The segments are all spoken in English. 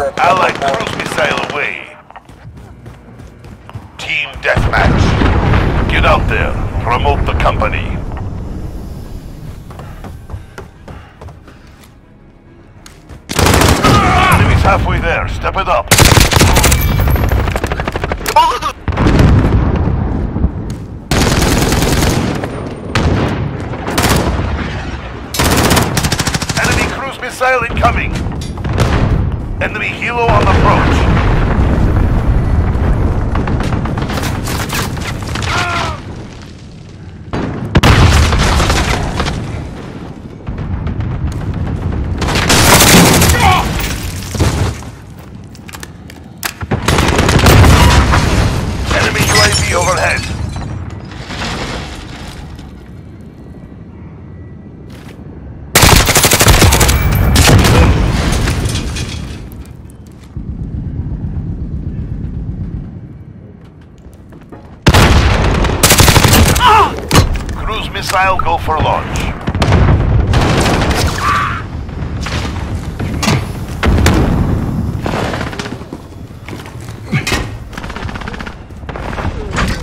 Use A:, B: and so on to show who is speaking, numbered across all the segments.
A: Allied cruise missile away. Team deathmatch. Get out there. Promote the company. Enemy's halfway there. Step it up. Enemy cruise missile incoming. Helo on approach. Enemy UAV overhead. Cruise missile go for launch.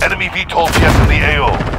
A: Enemy VTOL jet in the AO.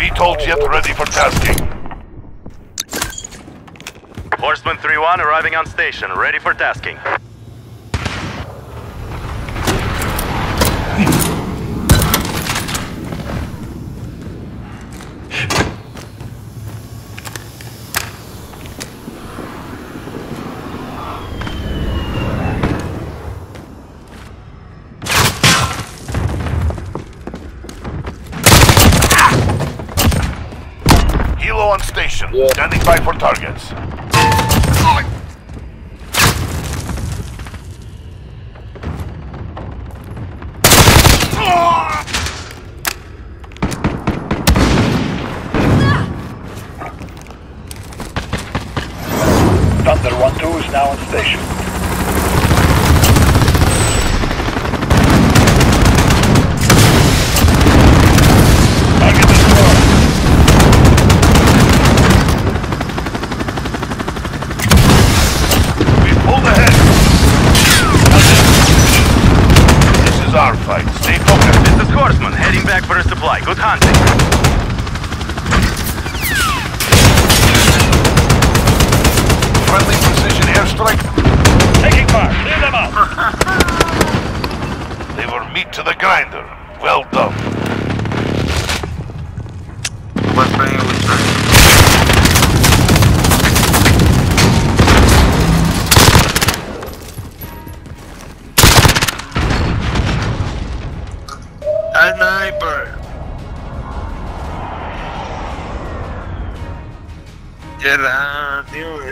A: VTOL jet ready for tasking.
B: Horseman 3-1 arriving on station, ready for tasking.
A: On station. Standing by for targets. Thunder 1-2 is now on station. Stay focused.
B: This is Horseman, heading back for a supply. Good hunting.
A: Friendly precision airstrike.
C: Taking fire. Clear them out.
A: They were meat to the grinder. Well done.
D: Sniper. Gerard, tío,